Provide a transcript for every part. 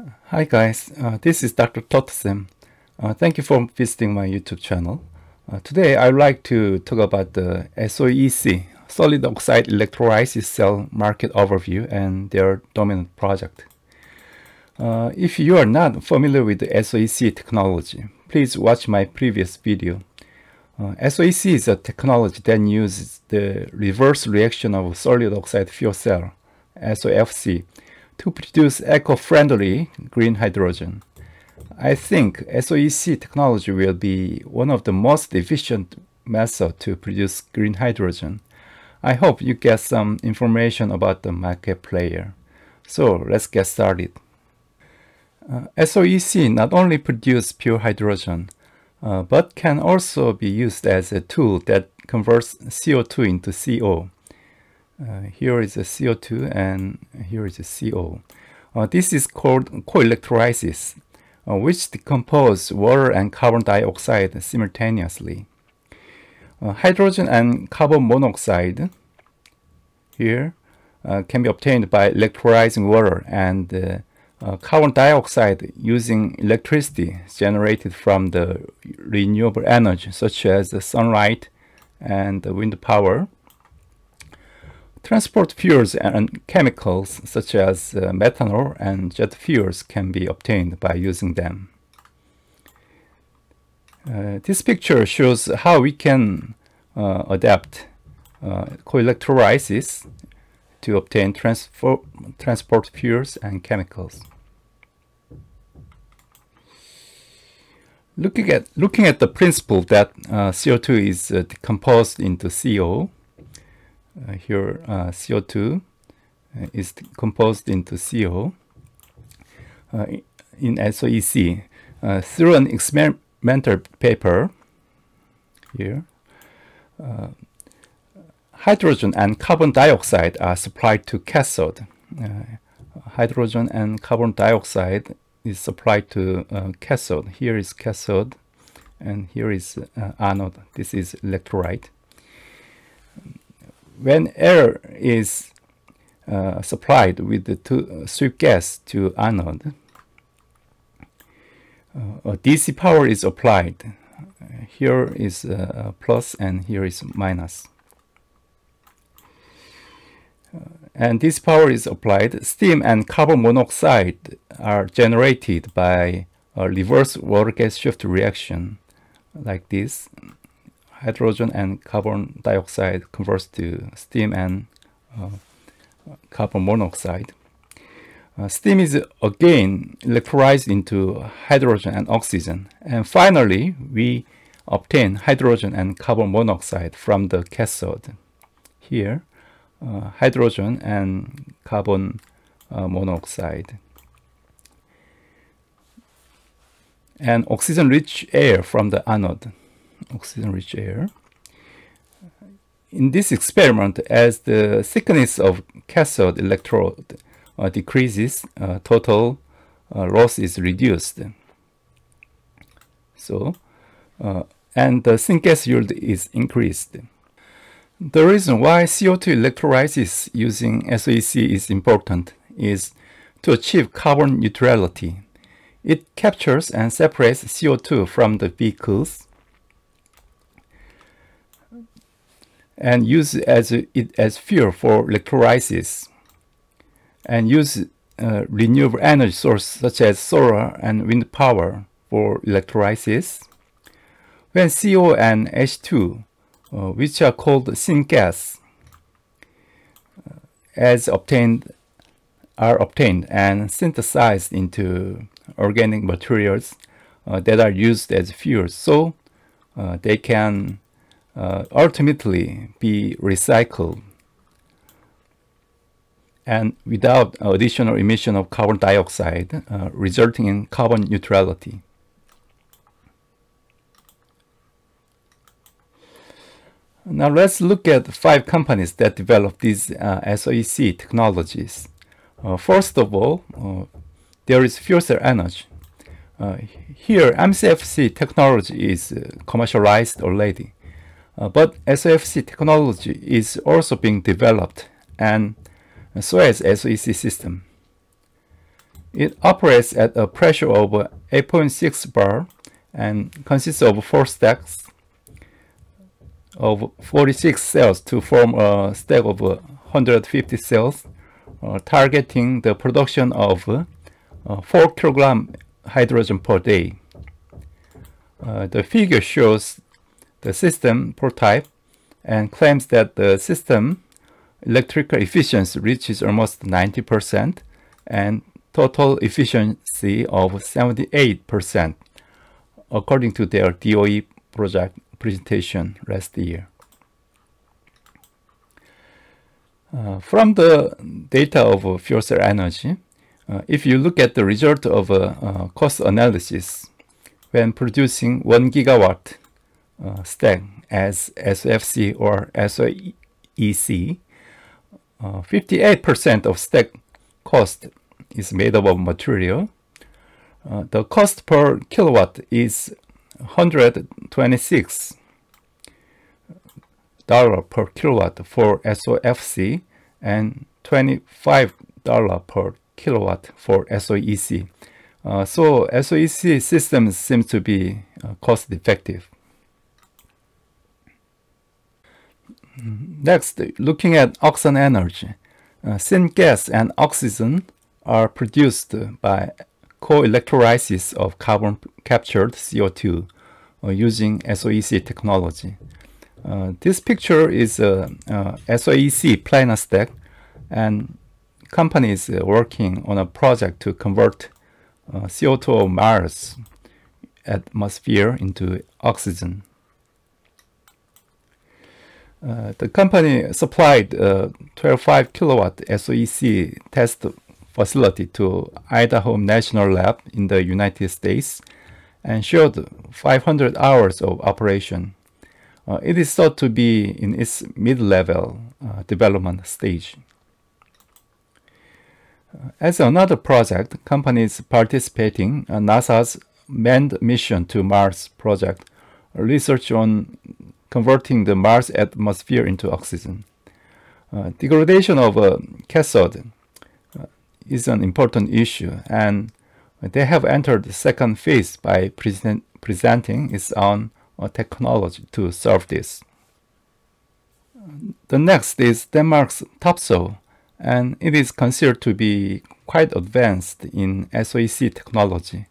Hi guys, uh, this is Dr. ThothSaem. Uh, thank you for visiting my YouTube channel. Uh, today I would like to talk about the SOEC, Solid Oxide Electrolysis Cell Market Overview and their dominant project. Uh, if you are not familiar with the SOEC technology, please watch my previous video. Uh, SOEC is a technology that uses the reverse reaction of solid oxide fuel cell, SOFC, to produce eco-friendly green hydrogen. I think SOEC technology will be one of the most efficient methods to produce green hydrogen. I hope you get some information about the market player. So let's get started. Uh, SOEC not only produces pure hydrogen, uh, but can also be used as a tool that converts CO2 into CO. Uh, here is a CO2 and here is a CO. Uh, this is called co-electrolysis, uh, which decompose water and carbon dioxide simultaneously. Uh, hydrogen and carbon monoxide here uh, can be obtained by electrolyzing water and uh, carbon dioxide using electricity generated from the renewable energy such as the sunlight and wind power. Transport fuels and chemicals such as uh, methanol and jet fuels can be obtained by using them. Uh, this picture shows how we can uh, adapt uh, co-electrolysis to obtain transport fuels and chemicals. Looking at looking at the principle that uh, CO2 is uh, decomposed into CO, here uh, CO2 uh, is composed into CO uh, in SOEC through an experimental paper here. hydrogen and carbon dioxide are supplied to cathode. hydrogen and carbon dioxide is supplied to uh, cathode. Here is cathode and here is uh, anode. This is electrolyte. When air is uh, supplied with the two, uh, sweep gas to anode, uh, a DC power is applied. Here is plus and here is minus minus. and this power is applied, steam and carbon monoxide are generated by a reverse water gas shift reaction like this. Hydrogen and carbon dioxide converts to steam and uh, carbon monoxide. Uh, steam is again electrolyzed into hydrogen and oxygen. And finally, we obtain hydrogen and carbon monoxide from the cathode. Here, uh, hydrogen and carbon uh, monoxide. And oxygen-rich air from the anode. Oxygen-rich air. In this experiment, as the thickness of cathode electrode uh, decreases, uh, total uh, loss is reduced. So, uh, and the syngas yield is increased. The reason why CO2 electrolysis using SOEC is important is to achieve carbon neutrality. It captures and separates CO2 from the vehicles and use as it as fuel for electrolysis and use uh, renewable energy source such as solar and wind power for electrolysis. When CO and H2 uh, which are called syngas uh, as obtained are obtained and synthesized into organic materials uh, that are used as fuels so uh, they can uh, ultimately be recycled and without additional emission of carbon dioxide uh, resulting in carbon neutrality. Now let's look at five companies that develop these uh, SOEC technologies. Uh, first of all, uh, there is fuel energy. Uh, here, MCFC technology is uh, commercialized already, but SOFC technology is also being developed, and so is SOEC system. It operates at a pressure of 8.6 bar and consists of four stacks of 46 cells to form a stack of 150 cells, uh, targeting the production of uh, 4 kilogram hydrogen per day. Uh, the figure shows the system prototype and claims that the system electrical efficiency reaches almost 90% and total efficiency of 78% according to their DOE project presentation last year. Uh, from the data of FuelCell Energy, uh, if you look at the result of a uh, cost analysis when producing 1 gigawatt uh, stack as SOFC or SOEC, 58% uh, of stack cost is made up of material. Uh, the cost per kilowatt is 126 dollar per kilowatt for SOFC and 25 dollar per kilowatt for SOEC. Uh, so SOEC systems seem to be uh, cost effective. Next, looking at Oxeon Energy. Uh, syngas and oxygen are produced by co-electrolysis of carbon captured CO2 uh, using SOEC technology. Uh, this picture is a, a SOEC planar stack and companies uh, working on a project to convert uh, CO2 of Mars atmosphere into oxygen. Uh, the company supplied a 12.5 kilowatt SOEC test facility to Idaho National Lab in the United States and showed 500 hours of operation. Uh, it is thought to be in its mid-level uh, development stage. Uh, as another project, companies participating in NASA's manned mission to Mars project research on converting the Mars atmosphere into oxygen. Uh, degradation of a cathode uh, is an important issue and they have entered the second phase by present, presenting its own uh, technology to solve this. The next is Denmark's Topsoe and it is considered to be quite advanced in SOEC technology.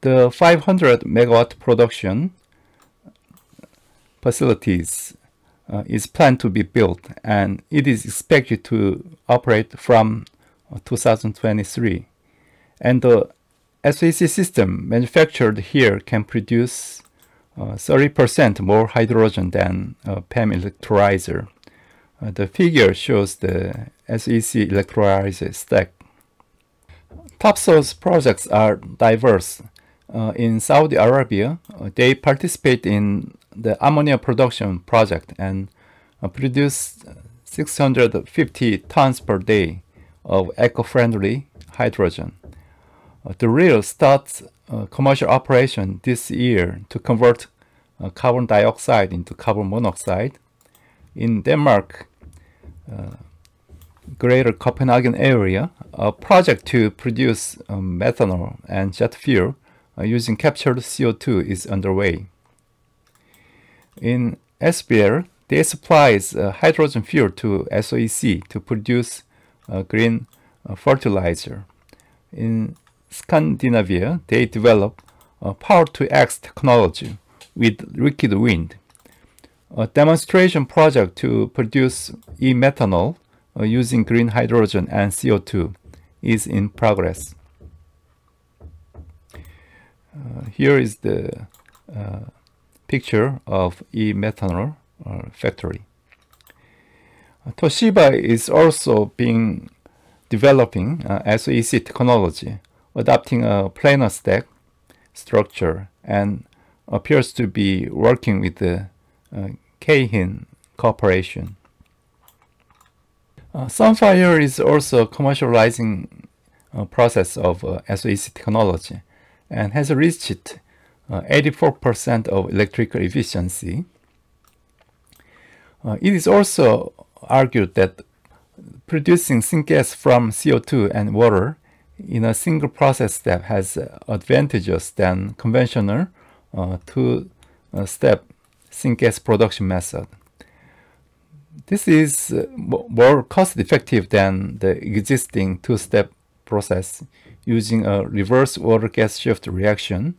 The 500 megawatt production facilities uh, is planned to be built and it is expected to operate from uh, 2023. And the SOEC system manufactured here can produce 30% uh, more hydrogen than a PEM electrolyzer. Uh, the figure shows the SOEC electrolyzer stack. Topsoe's projects are diverse. Uh, in Saudi Arabia, uh, they participate in the ammonia production project and uh, produce 650 tons per day of eco-friendly hydrogen. Uh, the RIL starts uh, commercial operation this year to convert uh, carbon dioxide into carbon monoxide. In Denmark, Greater Copenhagen area, a project to produce um, methanol and jet fuel using captured CO2 is underway. In Esbjerg, they supply uh, hydrogen fuel to SOEC to produce uh, green uh, fertilizer. In Scandinavia, they develop a power-to-X technology with liquid wind. A demonstration project to produce e-methanol uh, using green hydrogen and CO2 is in progress. Uh, here is the uh, picture of e-methanol uh, factory. Uh, Toshiba is also being developing uh, SOEC technology, adopting a planar stack structure and appears to be working with the uh, Corporation. Uh, Sunfire is also commercializing a process of uh, SOEC technology and has reached 84% uh, of electrical efficiency. Uh, it is also argued that producing syngas from CO2 and water in a single process step has advantages than conventional uh, two-step syngas production method. This is more cost-effective than the existing two-step process using a reverse water gas shift reaction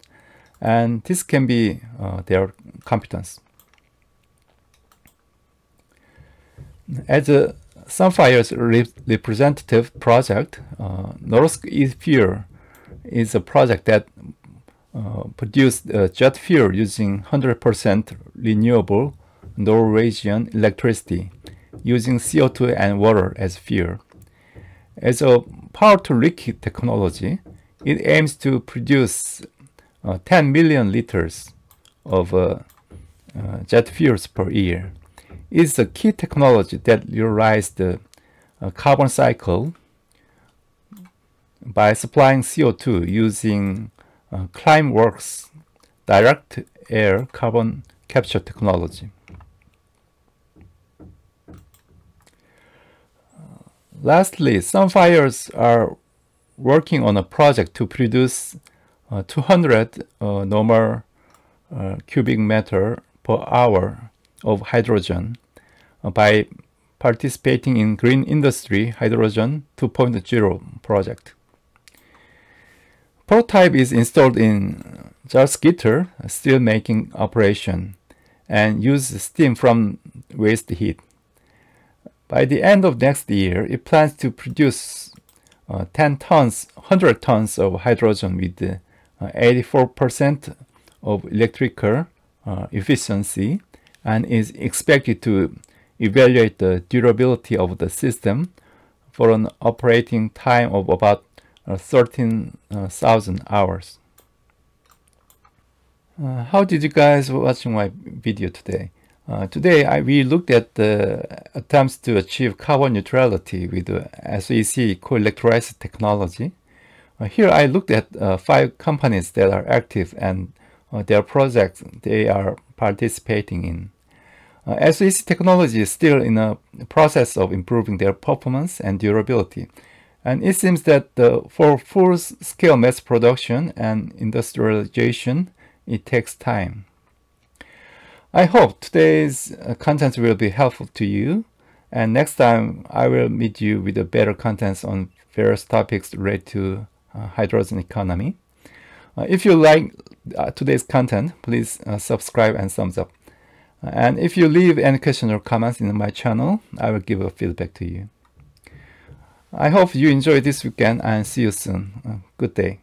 and this can be uh, their competence. As a Sunfire's representative project, uh, Norsk e-Fuel is a project that uh, produced uh, jet fuel using 100% renewable Norwegian electricity using CO2 and water as fuel. As a power-to-liquid technology, it aims to produce uh, 10 million liters of uh, uh, jet fuels per year. It is a key technology that utilizes the uh, carbon cycle by supplying CO2 using uh, Climeworks direct air carbon capture technology. Lastly, Sunfires are working on a project to produce uh, 200 uh, normal uh, cubic meter per hour of hydrogen uh, by participating in Green Industry Hydrogen 2.0 project. Prototype is installed in Salzgitter steel making operation and use steam from waste heat. By the end of next year, it plans to produce uh, 10 tons, 100 tons of hydrogen with 84% uh, of electrical uh, efficiency and is expected to evaluate the durability of the system for an operating time of about uh, 13,000 hours. Uh, how did you guys watching my video today? Uh, today, I, we looked at the attempts to achieve carbon neutrality with the SOEC co-electrolysis technology. Uh, here, I looked at uh, five companies that are active and uh, their projects they are participating in. Uh, SOEC technology is still in a process of improving their performance and durability. And it seems that the, for full-scale mass production and industrialization, it takes time. I hope today's uh, content will be helpful to you. And next time, I will meet you with a better contents on various topics related to uh, hydrogen economy. Uh, if you like uh, today's content, please uh, subscribe and thumbs up. And if you leave any questions or comments in my channel, I will give a feedback to you. I hope you enjoy this weekend and see you soon. good day.